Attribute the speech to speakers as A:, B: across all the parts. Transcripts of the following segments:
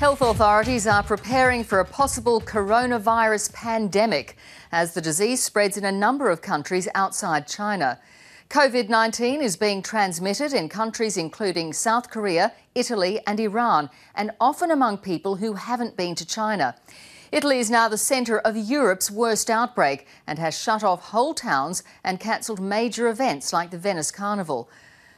A: Health authorities are preparing for a possible coronavirus pandemic as the disease spreads in a number of countries outside China. COVID 19 is being transmitted in countries including South Korea, Italy, and Iran, and often among people who haven't been to China. Italy is now the centre of Europe's worst outbreak and has shut off whole towns and cancelled major events like the Venice Carnival.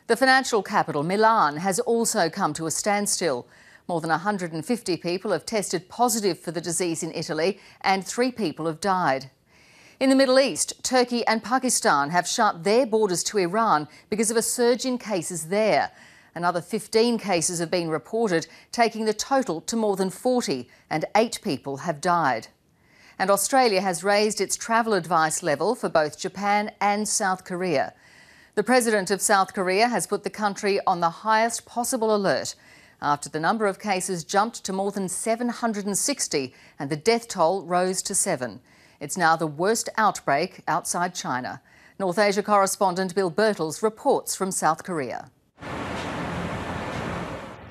A: The financial capital, Milan, has also come to a standstill. More than 150 people have tested positive for the disease in Italy, and three people have died. In the Middle East, Turkey and Pakistan have shut their borders to Iran because of a surge in cases there. Another 15 cases have been reported, taking the total to more than 40, and eight people have died. And Australia has raised its travel advice level for both Japan and South Korea. The President of South Korea has put the country on the highest possible alert after the number of cases jumped to more than 760 and the death toll rose to seven. It's now the worst outbreak outside China. North Asia correspondent Bill Birtles reports from South Korea.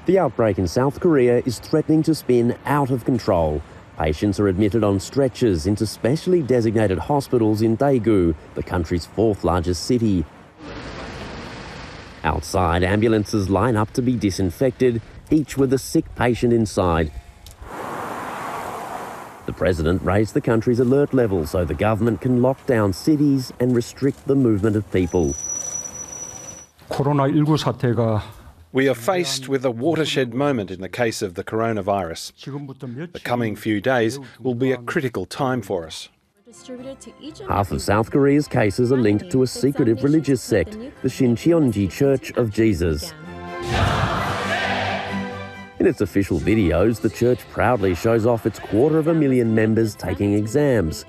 B: The outbreak in South Korea is threatening to spin out of control. Patients are admitted on stretchers into specially designated hospitals in Daegu, the country's fourth largest city. Outside, ambulances line up to be disinfected each with a sick patient inside. The president raised the country's alert level so the government can lock down cities and restrict the movement of people.
C: We are faced with a watershed moment in the case of the coronavirus. The coming few days will be a critical time for us.
B: Half of South Korea's cases are linked to a secretive religious sect, the Shincheonji Church of Jesus. In its official videos, the church proudly shows off its quarter of a million members taking exams.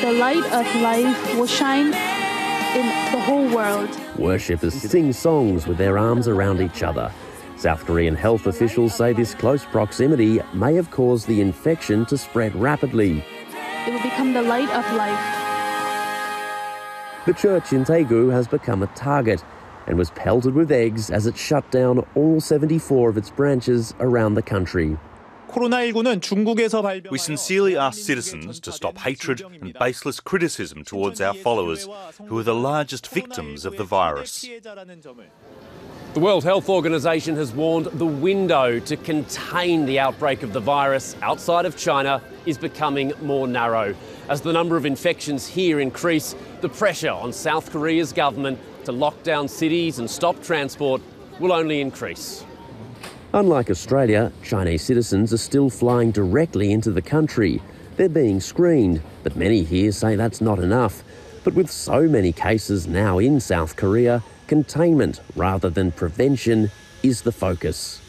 D: The light of life will shine in the whole world.
B: Worshippers sing songs with their arms around each other. South Korean health officials say this close proximity may have caused the infection to spread rapidly.
D: It will become the light of life.
B: The church in Daegu has become a target and was pelted with eggs as it shut down all 74 of its branches around the country.
E: We sincerely ask citizens to stop hatred and baseless criticism towards our followers, who are the largest victims of the virus.
F: The World Health Organization has warned the window to contain the outbreak of the virus outside of China is becoming more narrow. As the number of infections here increase, the pressure on South Korea's government to lock down cities and stop transport will only increase.
B: Unlike Australia, Chinese citizens are still flying directly into the country. They're being screened, but many here say that's not enough. But with so many cases now in South Korea, containment rather than prevention is the focus.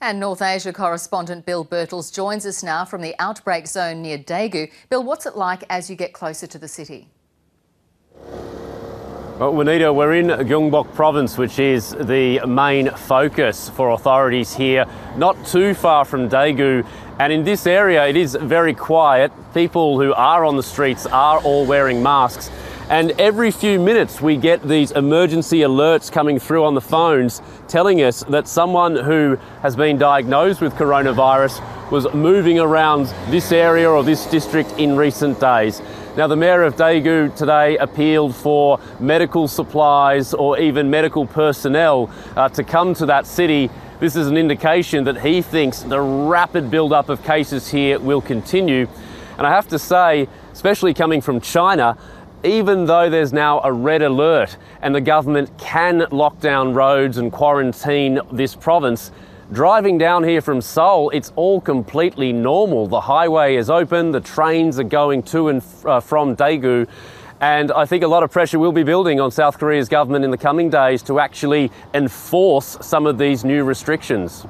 A: And North Asia correspondent Bill Birtles joins us now from the outbreak zone near Daegu. Bill, what's it like as you get closer to the city?
F: Well, Juanita, we're in Gyeongbuk province, which is the main focus for authorities here, not too far from Daegu. And in this area, it is very quiet. People who are on the streets are all wearing masks. And every few minutes, we get these emergency alerts coming through on the phones telling us that someone who has been diagnosed with coronavirus was moving around this area or this district in recent days. Now, the Mayor of Daegu today appealed for medical supplies or even medical personnel uh, to come to that city. This is an indication that he thinks the rapid build-up of cases here will continue. And I have to say, especially coming from China, even though there's now a red alert and the government can lock down roads and quarantine this province, Driving down here from Seoul, it's all completely normal. The highway is open, the trains are going to and uh, from Daegu, and I think a lot of pressure will be building on South Korea's government in the coming days to actually enforce some of these new restrictions.